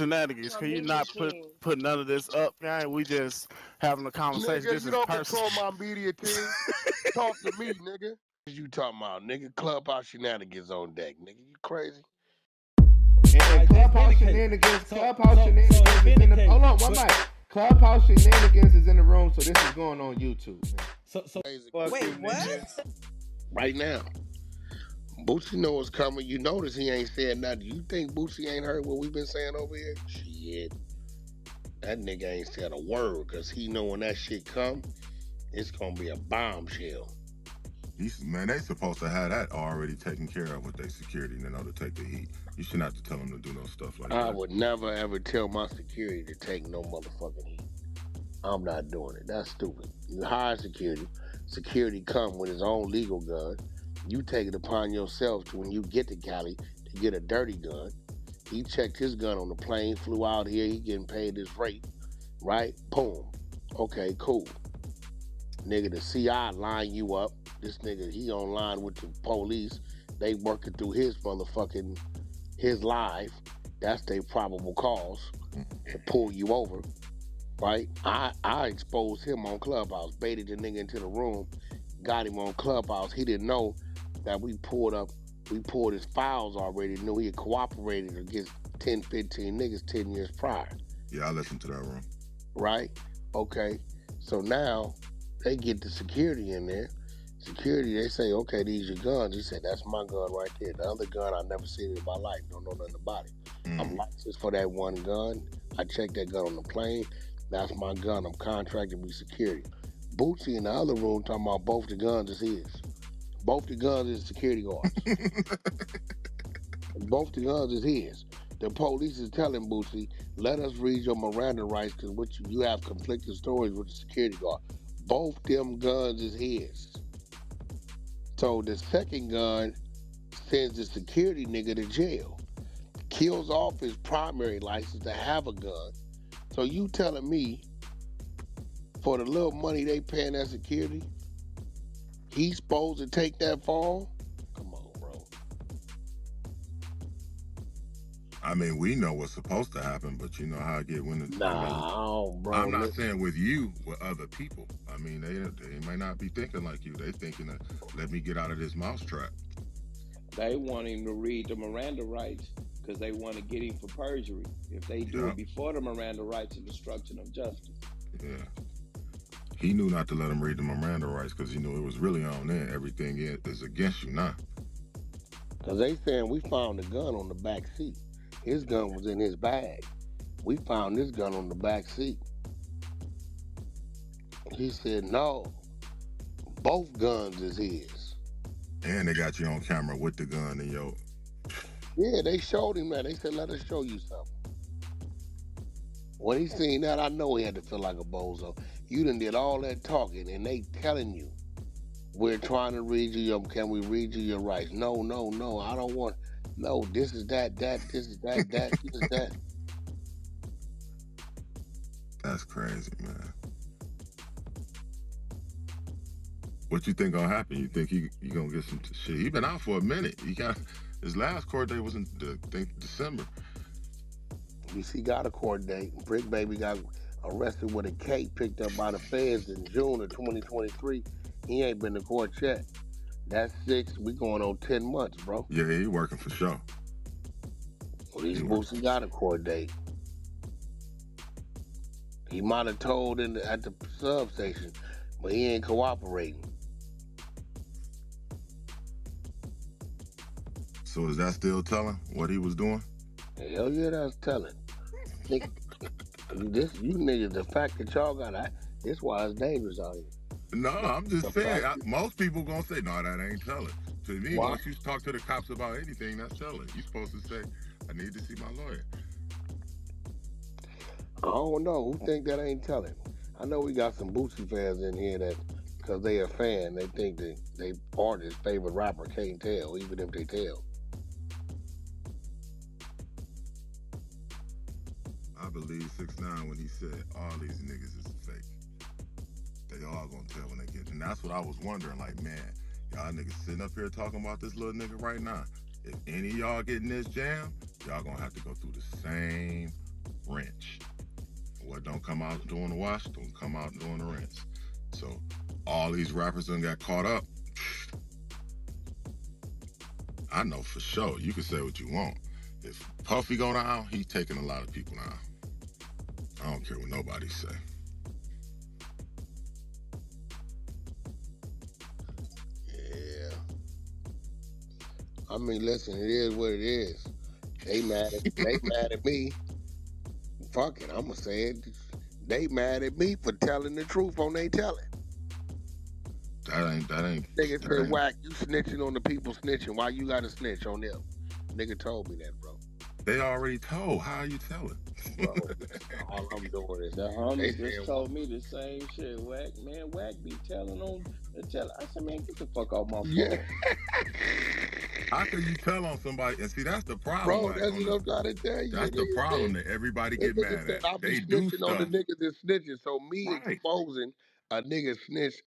shenanigans. Can you not put put none of this up, guy? We just having a conversation. Nigga, this you is don't personal. control my media team. Talk to me, nigga. What you talking about, nigga? Clubhouse shenanigans on deck, nigga. You crazy? And clubhouse shenanigans, clubhouse shenanigans is in the. Hold on, one mic. Clubhouse shenanigans is in the room, so this is going on YouTube. Man. So, so Wait, what? Right now. Boosie know what's coming. You notice he ain't saying nothing. You think Boosie ain't heard what we've been saying over here? Shit. That nigga ain't said a word because he know when that shit come, it's gonna be a bombshell. These man, they supposed to have that already taken care of with their security, you know, to take the heat. You shouldn't have to tell them to do no stuff like I that. I would never ever tell my security to take no motherfucking heat. I'm not doing it. That's stupid. You hire security. Security come with his own legal gun. You take it upon yourself to when you get to Cali to get a dirty gun. He checked his gun on the plane, flew out here. He getting paid his rate, right? Boom. Okay, cool. Nigga, the CI line you up. This nigga, he online with the police. They working through his motherfucking his life. That's their probable cause to pull you over, right? I I exposed him on Clubhouse, baited the nigga into the room, got him on Clubhouse. He didn't know that we pulled up, we pulled his files already. Knew he had cooperated against 10, 15 niggas 10 years prior, Yeah, I listened to that room. right? Okay, so now they get the security in there. Security, they say, okay, these your guns. He said, that's my gun right there. The other gun I never seen in my life. Don't know nothing about it. I'm mm. licensed for that one gun. I checked that gun on the plane. That's my gun. I'm contracted with security. Boosie in the other room talking about both the guns is his. Both the guns is security guards. both the guns is his. The police is telling Boosie, let us read your Miranda rights because what you, you have conflicting stories with the security guard. Both them guns is his. So the second gun sends the security nigga to jail. Kills off his primary license to have a gun. So you telling me for the little money they paying that security, he's supposed to take that fall? Come on, bro. I mean, we know what's supposed to happen, but you know how I get when it's. Nah, bro. I'm not listen. saying with you, with other people. I mean, they they may not be thinking like you. They thinking that let me get out of this mousetrap. They want him to read the Miranda rights because they want to get him for perjury. If they do Yeah. it before the Miranda rights and destruction of justice. Yeah. He knew not to let him read the Miranda rights because he knew it was really on there. Everything is against you now. Cause they saying we found the gun on the back seat. His gun was in his bag. We found this gun on the back seat. He said no. Both guns is his. And they got you on camera with the gun in your. Yeah, they showed him that. They said, let us show you something. When he seen that, I know he had to feel like a bozo. You done did all that talking, and they telling you, we're trying to read you your, can we read you your rights? No, no, no, I don't want, no, this is that, that, this is that, that, this is that. That's crazy, man. What you think gonna happen? You think he he gonna get some t- shit? He been out for a minute. He got his last court date was in I think December. You see, got a court date. Bricc Baby got arrested with a cake picked up by the feds in June of 2023. He ain't been to court yet. That's six. We going on 10 months, bro. Yeah, he working for sure. Well, he's supposed to got a court date. He might have told in the, at the substation, but he ain't cooperating. So is that still telling what he was doing? Hell yeah, that's telling. Nigga, this you niggas, the fact that y'all got that, this why it's dangerous out here. No, I'm just The saying. I, most people gonna say, "No, that ain't telling." To me, Why? once you talk to the cops about anything, that's telling. You supposed to say, "I need to see my lawyer." I don't know. Who think that ain't telling? I know we got some Boosie fans in here that, because they a fan, they think that they artist favorite rapper can't tell, even if they tell. I believe six nine when he said all these niggas is fake. They all gonna tell when they get, and that's what I was wondering. Like, man, y'all niggas sitting up here talking about this little nigga right now. If any y'all getting this jam, y'all gonna have to go through the same wrench. What don't come out doing the wash, don't come out doing the rinse. So all these rappers done got caught up. I know for sure. You can say what you want. If Puffy go down, he's taking a lot of people down. I don't care what nobody say. Yeah. I mean, listen, it is what it is. They mad at they mad at me. Fuck it, I'ma say it. They mad at me for telling the truth on they telling. That ain't that ain't. Nigga that said, ain't- Wack, you snitching on the people snitching. Why you gotta snitch on them? Nigga told me that, bro. They already told. How you telling? Bro all I'm doing is The saying just told me the same shit. Wack, man, Wack be telling on tell. I said, man, get the fuck off my phone. Yeah. How can you tell on somebody? And see, that's the problem. Bro, that's what the- I'm trying to tell you. that's the problem that everybody get mad at. I be They do snitching on the niggas that snitching. So me Right. exposing a nigga snitch